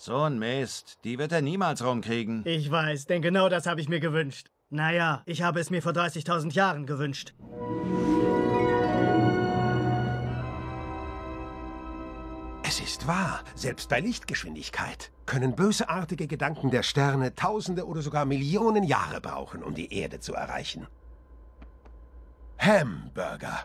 So ein Mist. Die wird er niemals rumkriegen. Ich weiß, denn genau das habe ich mir gewünscht. Naja, ich habe es mir vor 30.000 Jahren gewünscht. Es ist wahr, selbst bei Lichtgeschwindigkeit können bösartige Gedanken der Sterne Tausende oder sogar Millionen Jahre brauchen, um die Erde zu erreichen. Hamburger.